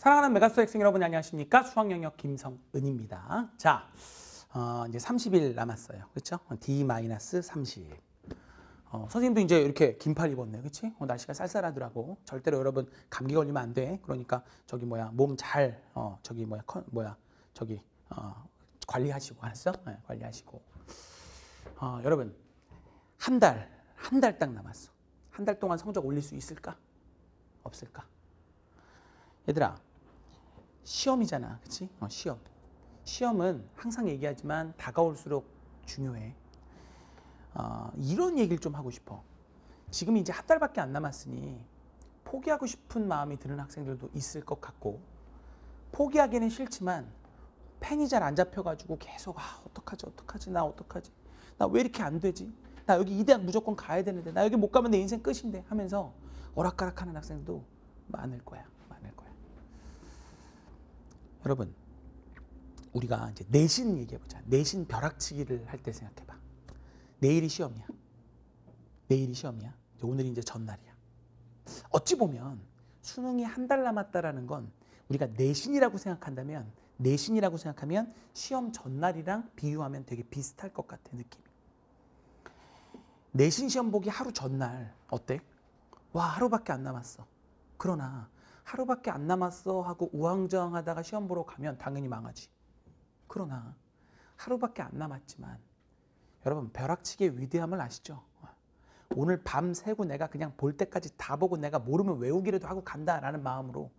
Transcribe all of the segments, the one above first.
사랑하는 메가스터 학생 여러분 안녕하십니까? 수학 영역 김성은입니다. 자, 어, 이제 30일 남았어요. 그렇죠? D-30. 어, 선생님도 이제 이렇게 긴팔 입었네요. 그렇지? 어, 날씨가 쌀쌀하더라고. 절대로 여러분 감기 걸리면 안 돼. 그러니까 저기 뭐야 몸 잘 어, 저기 뭐야 컨, 뭐야 저기 어, 관리하시고 알았어? 네, 관리하시고. 어, 여러분 한 달, 한 달 딱 남았어. 한 달 동안 성적 올릴 수 있을까? 없을까? 얘들아, 시험이잖아. 그치? 어, 시험. 시험은 항상 얘기하지만 다가올수록 중요해. 어, 이런 얘기를 좀 하고 싶어. 지금 이제 한 달밖에 안 남았으니 포기하고 싶은 마음이 드는 학생들도 있을 것 같고 포기하기는 싫지만 펜이 잘 안 잡혀가지고 계속 아 어떡하지 어떡하지 나 어떡하지 나 왜 이렇게 안 되지 나 여기 이 대학 무조건 가야 되는데 나 여기 못 가면 내 인생 끝인데 하면서 오락가락하는 학생도 많을 거야 여러분 우리가 이제 내신 얘기해보자 내신 벼락치기를 할 때 생각해봐 내일이 시험이야 내일이 시험이야 오늘이 이제 전날이야 어찌 보면 수능이 한 달 남았다라는 건 우리가 내신이라고 생각한다면 내신이라고 생각하면 시험 전날이랑 비유하면 되게 비슷할 것 같아 느낌이. 내신 시험 보기 하루 전날 어때? 와 하루밖에 안 남았어. 그러나 하루밖에 안 남았어 하고 우왕좌왕하다가 시험 보러 가면 당연히 망하지. 그러나 하루밖에 안 남았지만 여러분 벼락치기의 위대함을 아시죠? 오늘 밤 새고 내가 그냥 볼 때까지 다 보고 내가 모르면 외우기라도 하고 간다라는 마음으로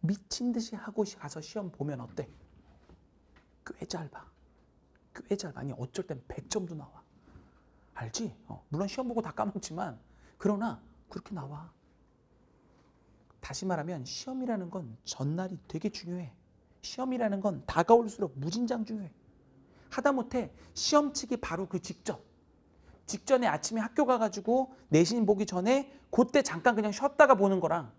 미친 듯이 하고 가서 시험 보면 어때? 꽤 짧아. 꽤 짧아. 아니 어쩔 땐 100점도 나와. 알지? 어, 물론 시험 보고 다 까먹지만 그러나 그렇게 나와. 다시 말하면 시험이라는 건 전날이 되게 중요해. 시험이라는 건 다가올수록 무진장 중요해. 하다못해 시험 치기 바로 그 직전. 직전에 아침에 학교 가가지고 내신 보기 전에 그때 잠깐 그냥 쉬었다가 보는 거랑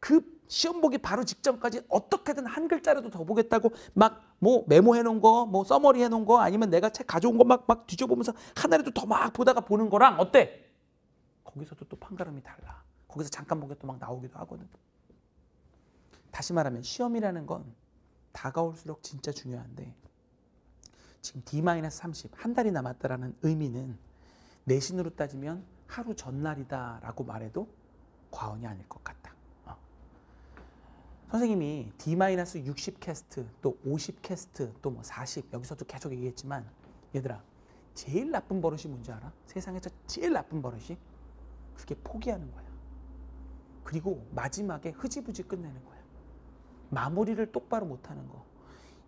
그 시험 보기 바로 직전까지 어떻게든 한 글자라도 더 보겠다고 막 뭐 메모해 놓은 거, 뭐 써머리 해 놓은 거 아니면 내가 책 가져온 거 막 막 뒤져보면서 하나라도 더 막 보다가 보는 거랑 어때? 거기서도 또 판가름이 달라. 거기서 잠깐 보게 또 막 나오기도 하거든. 다시 말하면 시험이라는 건 다가올수록 진짜 중요한데 지금 D-30 한 달이 남았다라는 의미는 내신으로 따지면 하루 전날이다 라고 말해도 과언이 아닐 것 같다. 어. 선생님이 D-60 캐스트 또 50 캐스트 또 뭐 40 여기서도 계속 얘기했지만 얘들아 제일 나쁜 버릇이 뭔지 알아? 세상에서 제일 나쁜 버릇이 그게 포기하는 거야. 그리고 마지막에 흐지부지 끝내는 거야. 마무리를 똑바로 못하는 거.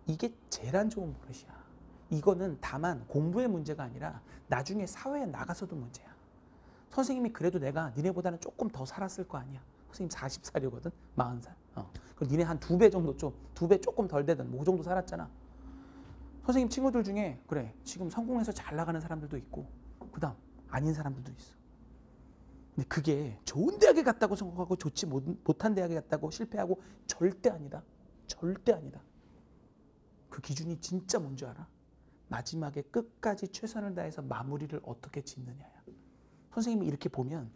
이게 제일 안 좋은 버릇이야. 이거는 다만 공부의 문제가 아니라 나중에 사회에 나가서도 문제야. 선생님이 그래도 내가 니네보다는 조금 더 살았을 거 아니야. 선생님 40살이거든. 40살. 어. 그럼 니네 한 두 배 정도 좀, 두 배 조금 덜 되든 뭐 그 정도 살았잖아. 선생님 친구들 중에 그래 지금 성공해서 잘 나가는 사람들도 있고 그 다음 아닌 사람들도 있어. 근데 그게 좋은 대학에 갔다고 성공하고 좋지 못한 대학에 갔다고 실패하고 절대 아니다. 절대 아니다. 그 기준이 진짜 뭔지 알아? 마지막에 끝까지 최선을 다해서 마무리를 어떻게 짓느냐야. 선생님이 이렇게 보면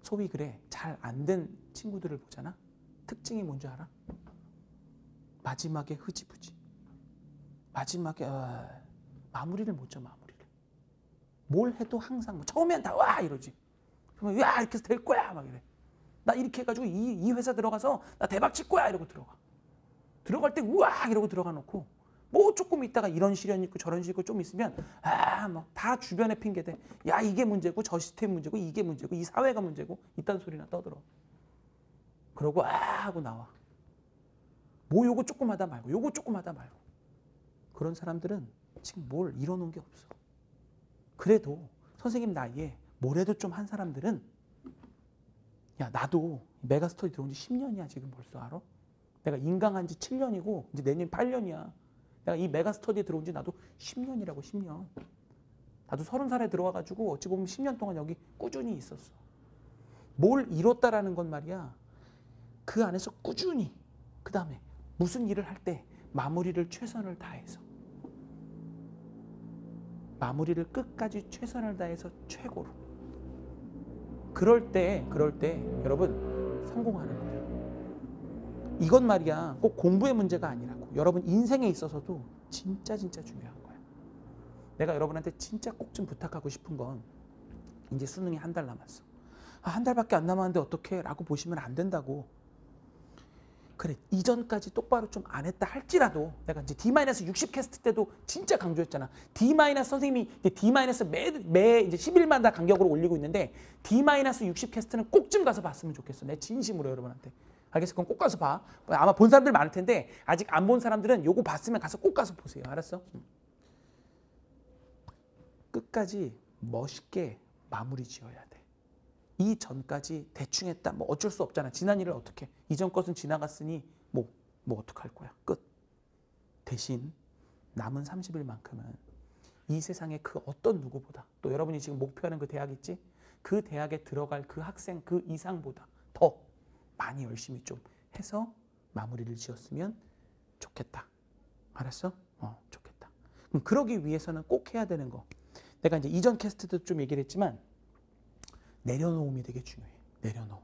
소위 그래 잘 안 된 친구들을 보잖아. 특징이 뭔지 알아? 마지막에 흐지부지. 마지막에 어, 마무리를 못줘 마무리를. 뭘 해도 항상 뭐 처음엔 다 와 이러지. 그러면 야 이렇게 해서 될 거야 막 이래. 나 이렇게 해가지고 이, 이 회사 들어가서 나 대박 칠 거야 이러고 들어가. 들어갈 때 우와 이러고 들어가 놓고 뭐 조금 있다가 이런 시련 있고 저런 시련 있고 좀 있으면 아뭐다 주변에 핑계대. 야 이게 문제고 저 시스템 문제고 이게 문제고 이 사회가 문제고 이딴 소리나 떠들어. 그러고 아 하고 나와. 뭐 요거 조금 하다 말고 요거 조금 하다 말고. 그런 사람들은 지금 뭘 이뤄놓은 게 없어. 그래도 선생님 나이에 뭐래도 좀 한 사람들은 야 나도 메가스터디 들어온 지 10년이야 지금 벌써 알아? 내가 인강한 지 7년이고 이제 내년 8년이야. 내가 이 메가스터디에 들어온 지 나도 10년이라고 10년. 나도 30살에 들어와가지고 어찌 보면 10년 동안 여기 꾸준히 있었어. 뭘 이뤘다라는 건 말이야. 그 안에서 꾸준히 그 다음에 무슨 일을 할 때 마무리를 최선을 다해서 마무리를 끝까지 최선을 다해서 최고로 그럴 때 그럴 때 여러분 성공하는 거예요. 이건 말이야 꼭 공부의 문제가 아니라고. 여러분 인생에 있어서도 진짜 진짜 중요한 거야. 내가 여러분한테 진짜 꼭 좀 부탁하고 싶은 건 이제 수능이 한 달 남았어. 아, 한 달밖에 안 남았는데 어떻게? 라고 보시면 안 된다고. 그래 이전까지 똑바로 좀 안 했다 할지라도 내가 이제 D-60 캐스트 때도 진짜 강조했잖아. D- 선생님이 D- 매, 매 이제 10일마다 간격으로 올리고 있는데 D-60 캐스트는 꼭 좀 가서 봤으면 좋겠어. 내 진심으로 여러분한테. 알겠어? 그럼 꼭 가서 봐. 아마 본 사람들 많을 텐데 아직 안 본 사람들은 요거 봤으면 가서 꼭 가서 보세요. 알았어? 끝까지 멋있게 마무리 지어야 돼. 이 전까지 대충 했다. 뭐 어쩔 수 없잖아. 지난 일을 어떻게. 이전 것은 지나갔으니 뭐, 뭐 어떡할 거야. 끝. 대신 남은 30일만큼은 이 세상의 그 어떤 누구보다 또 여러분이 지금 목표하는 그 대학 있지? 그 대학에 들어갈 그 학생 그 이상보다 더 많이 열심히 좀 해서 마무리를 지었으면 좋겠다. 알았어? 어, 좋겠다. 그럼 그러기 위해서는 꼭 해야 되는 거. 내가 이제 이전 캐스트도 좀 얘기를 했지만 내려놓음이 되게 중요해. 내려놓음.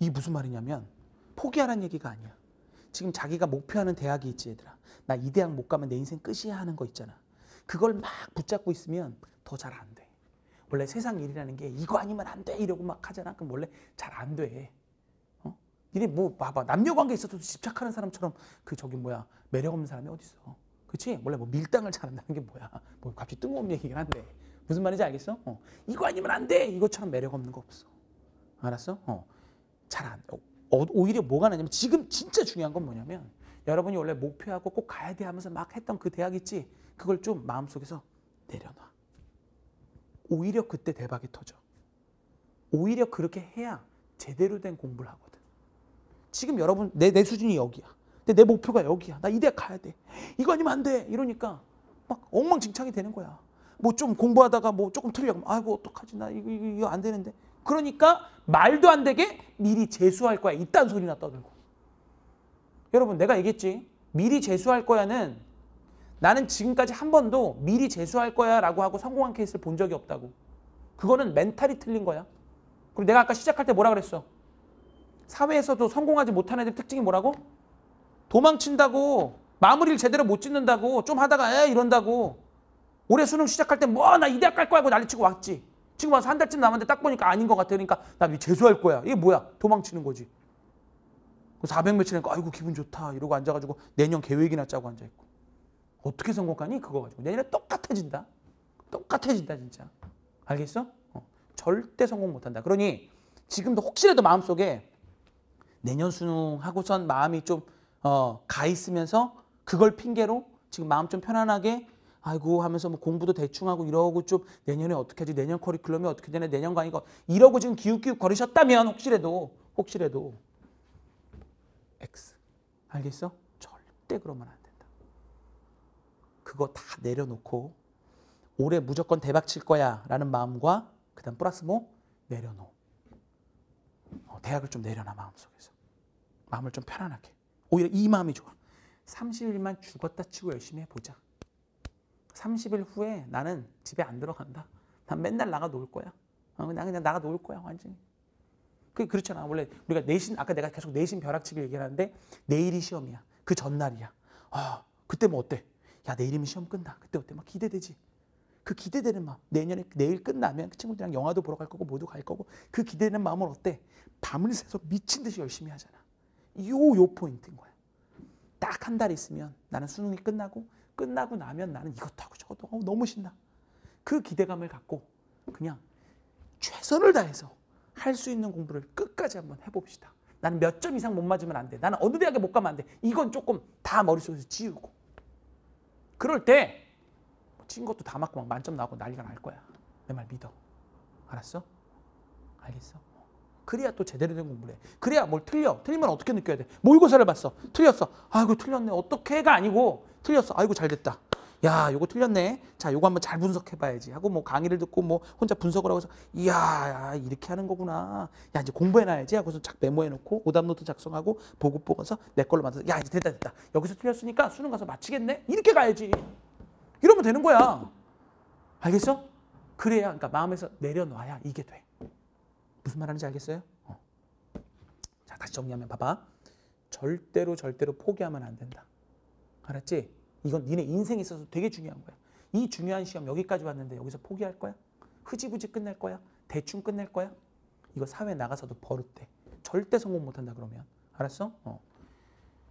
이게 무슨 말이냐면 포기하라는 얘기가 아니야. 지금 자기가 목표하는 대학이 있지 얘들아. 나 이 대학 못 가면 내 인생 끝이야 하는 거 있잖아. 그걸 막 붙잡고 있으면 더 잘 안 돼. 원래 세상 일이라는 게 이거 아니면 안 돼 이러고 막 하잖아. 그럼 원래 잘 안 돼. 어? 니네 뭐 봐봐 남녀 관계 있어도 집착하는 사람처럼 그 저기 뭐야 매력 없는 사람이 어디 있어? 그렇지? 원래 뭐 밀당을 잘한다는 게 뭐야? 뭐 갑자기 뜬금없는 얘기긴 한데 무슨 말인지 알겠어? 어. 이거 아니면 안 돼. 이것처럼 매력 없는 거 없어. 알았어? 어. 잘 안. 어, 오히려 뭐가 나냐면 지금 진짜 중요한 건 뭐냐면 여러분이 원래 목표하고 꼭 가야 돼 하면서 막 했던 그 대학 있지? 그걸 좀 마음속에서 내려놔. 오히려 그때 대박이 터져. 오히려 그렇게 해야 제대로 된 공부를 하거든. 지금 여러분 내, 내 수준이 여기야. 근데 내 목표가 여기야. 나 이 대학 가야 돼. 이거 아니면 안 돼. 이러니까 막 엉망진창이 되는 거야. 뭐 좀 공부하다가 뭐 조금 틀려. 아이고 어떡하지 나 이거, 이거, 이거 안 되는데. 그러니까 말도 안 되게 미리 재수할 거야. 이딴 소리나 떠들고. 여러분 내가 얘기했지. 미리 재수할 거야는 나는 지금까지 한 번도 미리 재수할 거야 라고 하고 성공한 케이스를 본 적이 없다고. 그거는 멘탈이 틀린 거야. 그리고 내가 아까 시작할 때 뭐라 그랬어? 사회에서도 성공하지 못한 애들 특징이 뭐라고? 도망친다고 마무리를 제대로 못 짓는다고 좀 하다가 에 이런다고 올해 수능 시작할 때 뭐 나 이 대학 갈 거야 하고 난리치고 왔지. 지금 와서 한 달쯤 남았는데 딱 보니까 아닌 것 같아. 그러니까 나 재수할 거야. 이게 뭐야? 도망치는 거지. 400 며칠 하니까 아이고 기분 좋다. 이러고 앉아가지고 내년 계획이나 짜고 앉아있고. 어떻게 성공하니? 그거 가지고. 내년에 똑같아진다. 똑같아진다 진짜. 알겠어? 어. 절대 성공 못한다. 그러니 지금도 혹시라도 마음속에 내년 수능 하고선 마음이 좀 어, 가 있으면서 그걸 핑계로 지금 마음 좀 편안하게 아이고 하면서 뭐 공부도 대충 하고 이러고 좀 내년에 어떻게 하지 내년 커리큘럼이 어떻게 되나 내년 강의가 이러고 지금 기웃기웃 거리셨다면 혹시라도 혹시라도 X 알겠어? 절대 그러면 안 된다. 그거 다 내려놓고 올해 무조건 대박 칠 거야 라는 마음과 그 다음 플러스 뭐 내려놓 어, 대학을 좀 내려놔 마음속에서 마음을 좀 편안하게 오히려 이 마음이 좋아. 30일만 죽었다 치고 열심히 해보자. 30일 후에 나는 집에 안 들어간다. 난 맨날 나가 놀 거야. 어, 나 그냥 나가 놀 거야 완전히. 그 그렇잖아. 원래 우리가 내신 아까 내가 계속 내신 벼락치기 얘기하는데 내일이 시험이야. 그 전날이야. 아 그때 뭐 어때? 야 내일이면 시험 끝나. 그때 어때? 막 기대되지. 그 기대되는 마음. 내년에 내일 끝나면 그 친구들이랑 영화도 보러 갈 거고 모두 갈 거고 그 기대되는 마음은 어때? 밤을 새서 미친 듯이 열심히 하잖아. 요, 요 포인트인 거야. 딱 한 달 있으면 나는 수능이 끝나고 끝나고 나면 나는 이것도 하고 저것도 하고 너무 신나. 그 기대감을 갖고 그냥 최선을 다해서 할 수 있는 공부를 끝까지 한번 해봅시다. 나는 몇 점 이상 못 맞으면 안 돼. 나는 어느 대학에 못 가면 안 돼. 이건 조금 다 머릿속에서 지우고. 그럴 때 친 것도 다 맞고 막 만점 나고 난리가 날 거야. 내 말 믿어. 알았어? 알겠어? 그래야 또 제대로 된 공부를 해. 그래야 뭘 틀려. 틀리면 어떻게 느껴야 돼? 모의고사를 봤어. 틀렸어. 아이고 틀렸네. 어떻게가 아니고 틀렸어. 아이고 잘 됐다. 야, 요거 틀렸네. 자, 요거 한번 잘 분석해 봐야지. 하고 뭐 강의를 듣고 뭐 혼자 분석을 하고 서 이야, 야, 이렇게 하는 거구나. 야, 이제 공부해 놔야지 하고서 쫙 메모해 놓고 오답 노트 작성하고 보고 뽑아서 내 걸로 만들어서 야, 이제 됐다 됐다. 여기서 틀렸으니까 수능 가서 맞히겠네. 이렇게 가야지. 이러면 되는 거야. 알겠어? 그래야 그러니까 마음에서 내려놔야 이게 돼. 무슨 말 하는지 알겠어요? 어. 자 다시 정리하면 봐봐. 절대로 절대로 포기하면 안 된다. 알았지? 이건 니네 인생에 있어서 되게 중요한 거야. 이 중요한 시험 여기까지 왔는데 여기서 포기할 거야? 흐지부지 끝낼 거야? 대충 끝낼 거야? 이거 사회 나가서도 버릇돼. 절대 성공 못한다 그러면. 알았어? 어.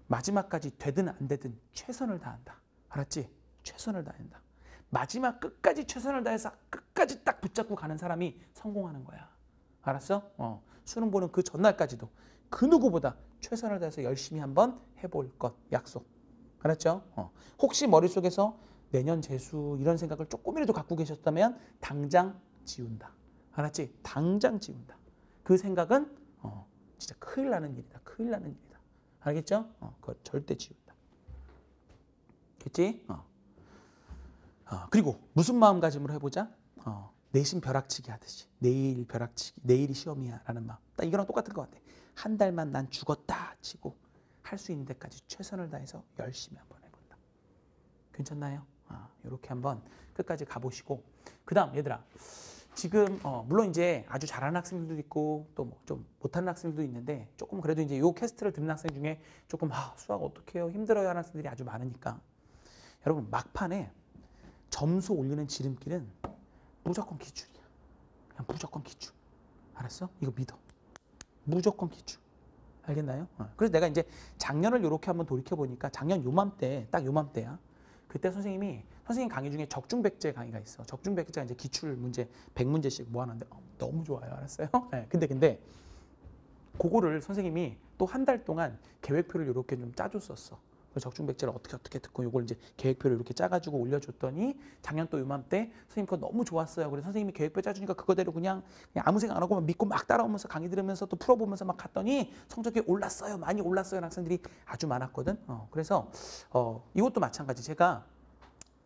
마지막까지 되든 안 되든 최선을 다한다. 알았지? 최선을 다한다. 마지막 끝까지 최선을 다해서 끝까지 딱 붙잡고 가는 사람이 성공하는 거야. 알았어? 어. 수능 보는 그 전날까지도 그 누구보다 최선을 다해서 열심히 한번 해볼 것 약속. 알았죠? 어. 혹시 머릿속에서 내년 재수 이런 생각을 조금이라도 갖고 계셨다면 당장 지운다. 알았지? 당장 지운다. 그 생각은 어, 진짜 큰일 나는 일이다. 큰일 나는 일이다. 알겠죠? 어, 그거 절대 지운다. 됐지? 어. 어, 그리고 무슨 마음가짐으로 해보자? 어, 내신 벼락치기 하듯이 내일 벼락치기 내일이 시험이야 라는 마음. 딱 이거랑 똑같은 것 같아. 한 달만 난 죽었다 치고 할 수 있는 데까지 최선을 다해서 열심히 한번 해본다. 괜찮나요? 아, 이렇게 한번 끝까지 가보시고. 그 다음 얘들아 지금 어, 물론 이제 아주 잘하는 학생들도 있고 또 뭐 좀 못하는 학생들도 있는데 조금 그래도 이제 요 캐스트를 듣는 학생 중에 조금 아, 수학 어떻게 해요? 힘들어요 하는 학생들이 아주 많으니까. 여러분 막판에 점수 올리는 지름길은 무조건 기출이야. 그냥 무조건 기출. 알았어? 이거 믿어. 무조건 기출. 알겠나요? 어. 그래서 내가 이제 작년을 이렇게 한번 돌이켜 보니까 작년 요맘때 딱 요맘때야. 그때 선생님이 선생님 강의 중에 적중백제 강의가 있어. 적중백제가 이제 기출 문제 100문제씩 모아놨는데 어, 너무 좋아요. 알았어요? 네, 근데 근데 그거를 선생님이 또 한 달 동안 계획표를 이렇게 좀 짜줬었어. 그 적중백제를 어떻게 어떻게 듣고 이걸 이제 계획표를 이렇게 짜가지고 올려줬더니 작년 또 요맘때 선생님 그거 너무 좋았어요. 그래서 선생님이 계획표 짜주니까 그거대로 그냥, 그냥 아무 생각 안 하고 믿고 막 따라오면서 강의 들으면서 또 풀어보면서 막 갔더니 성적이 올랐어요. 많이 올랐어요. 학생들이 아주 많았거든. 어, 그래서 어, 이것도 마찬가지. 제가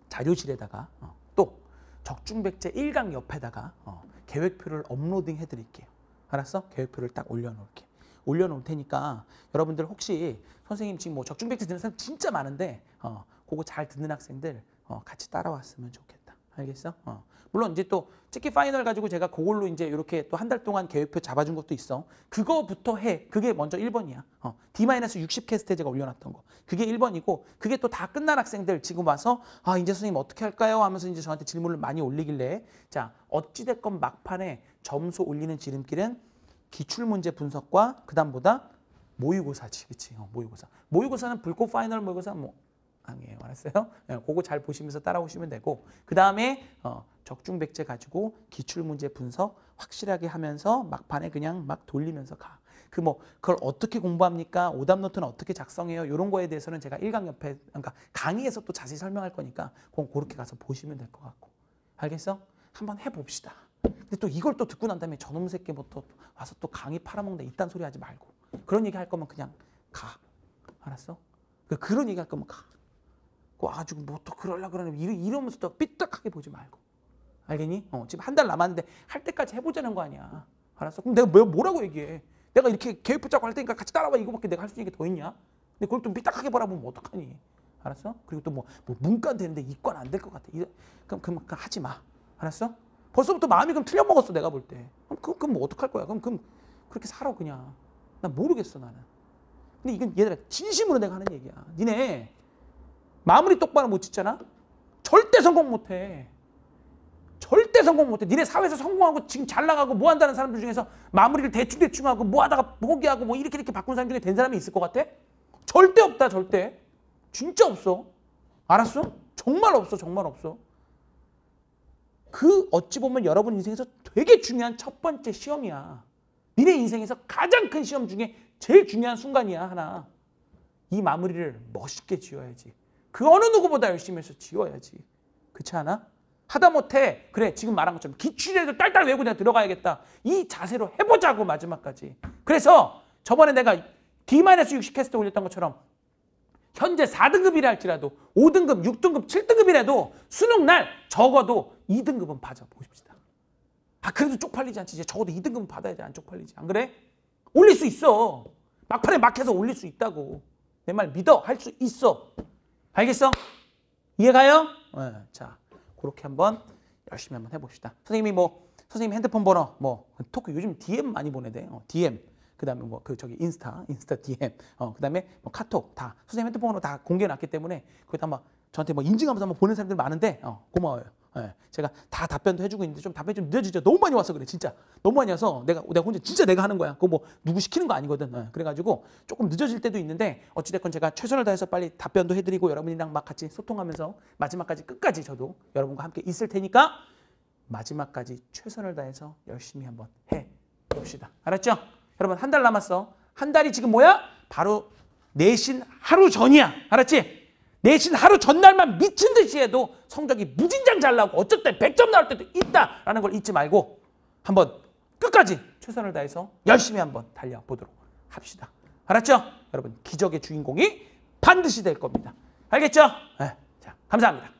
자료실에다가 어, 또 적중백제 1강 옆에다가 어, 계획표를 업로딩 해드릴게요. 알았어? 계획표를 딱 올려놓을게. 올려놓을 테니까 여러분들 혹시 선생님 지금 뭐 적중백제 듣는 사람 진짜 많은데 어, 그거 잘 듣는 학생들 어, 같이 따라왔으면 좋겠다. 알겠어? 어. 물론 이제 또 찍기 final 가지고 제가 그걸로 이제 이렇게 또 한 달 동안 계획표 잡아준 것도 있어. 그거부터 해. 그게 먼저 1번이야. 어. D-60 cast 제가 올려놨던 거. 그게 1번이고 그게 또 다 끝난 학생들 지금 와서 아 이제 선생님 어떻게 할까요? 하면서 이제 저한테 질문을 많이 올리길래 자 어찌됐건 막판에 점수 올리는 지름길은 기출문제 분석과 그다음 뭐다 모의고사지, 그치? 어, 모의고사. 모의고사는 불꽃 final 모의고사 뭐 아니에요, 알았어요? 네, 그거 잘 보시면서 따라오시면 되고 그 다음에 어, 적중백제 가지고 기출문제 분석 확실하게 하면서 막판에 그냥 막 돌리면서 가. 그 뭐 그걸 어떻게 공부합니까? 오답 노트는 어떻게 작성해요? 이런 거에 대해서는 제가 일강 옆에 그러니까 강의에서 또 자세히 설명할 거니까 그건 그렇게 가서 보시면 될 것 같고 알겠어? 한번 해봅시다. 근데 또 이걸 또 듣고 난 다음에 저놈 새끼 뭐또 와서 또 강의 팔아먹는다 이딴 소리 하지 말고 그런 얘기 할 거면 그냥 가. 알았어? 그 그런 얘기 할 거면 가. 그 아주 뭐또 그럴라 그러네. 이러면서 또 삐딱하게 보지 말고. 알겠니? 어, 지금 한 달 남았는데 할 때까지 해보자는 거 아니야. 알았어? 그럼 내가 뭐, 뭐라고 얘기해? 내가 이렇게 계획 붙잡고 할 테니까 같이 따라와 이거밖에 내가 할 수 있는 게 더 있냐? 근데 그걸 좀 삐딱하게 바라보면 어떡하니? 알았어? 그리고 또 뭐, 뭐 문과는 되는데 이과는 안될 것 같아. 이래, 그럼, 그럼 하지 마. 알았어? 벌써부터 마음이 그럼 틀려 먹었어 내가 볼 때. 그럼, 그럼 뭐 어떡할 거야? 그럼, 그럼 그렇게 살아 그냥. 난 모르겠어 나는. 근데 이건 얘들아 진심으로 내가 하는 얘기야. 니네 마무리 똑바로 못 짓잖아? 절대 성공 못해. 절대 성공 못해. 니네 사회에서 성공하고 지금 잘 나가고 뭐 한다는 사람들 중에서 마무리를 대충 대충 하고 뭐 하다가 포기하고 뭐 이렇게 이렇게 바꾼 사람 중에 된 사람이 있을 것 같아? 절대 없다 절대. 진짜 없어. 알았어? 정말 없어 정말 없어. 그 어찌 보면 여러분 인생에서 되게 중요한 첫 번째 시험이야. 니네 인생에서 가장 큰 시험 중에 제일 중요한 순간이야 하나. 이 마무리를 멋있게 지어야지. 그 어느 누구보다 열심히 해서 지어야지. 그렇지 않아? 하다 못해 그래 지금 말한 것처럼 기출이라도 딸딸 외우고 내가 들어가야겠다. 이 자세로 해보자고 마지막까지. 그래서 저번에 내가 D-60 캐스트 올렸던 것처럼 현재 4등급이라 할지라도 5등급, 6등급, 7등급이라도 수능 날 적어도 2등급은 받아 보십시다. 아 그래도 쪽팔리지 않지. 이제 적어도 2등급은 받아야지 안 쪽팔리지. 안 그래? 올릴 수 있어. 막판에 막해서 올릴 수 있다고. 내 말 믿어. 할 수 있어. 알겠어? 이해가요? 네, 자, 그렇게 한번 열심히 한번 해봅시다. 선생님이 뭐 선생님 핸드폰 번호 뭐 토크 요즘 DM 많이 보내대. 어, DM 그다음에 뭐 그 저기 인스타, 인스타 DM, 어 그다음에 뭐 카톡 다 선생님 핸드폰으로 다 공개해 놨기 때문에 거기다 막 저한테 뭐 인증하면서 막 보는 사람들 많은데 어 고마워요. 예, 제가 다 답변도 해주고 있는데 좀 답변 좀 늦어지죠. 너무 많이 와서 그래 진짜 너무 많이 와서 내가 내가 혼자 진짜 내가 하는 거야. 그거 뭐 누구 시키는 거 아니거든. 예, 그래가지고 조금 늦어질 때도 있는데 어찌됐건 제가 최선을 다해서 빨리 답변도 해드리고 여러분이랑 막 같이 소통하면서 마지막까지 끝까지 저도 여러분과 함께 있을 테니까 마지막까지 최선을 다해서 열심히 한번 해 봅시다. 알았죠? 여러분 한 달 남았어. 한 달이 지금 뭐야? 바로 내신 하루 전이야. 알았지? 내신 하루 전날만 미친 듯이 해도 성적이 무진장 잘 나오고 어쩔 때 100점 나올 때도 있다라는 걸 잊지 말고 한번 끝까지 최선을 다해서 열심히 한번 달려보도록 합시다. 알았죠? 여러분 기적의 주인공이 반드시 될 겁니다. 알겠죠? 네. 자, 감사합니다.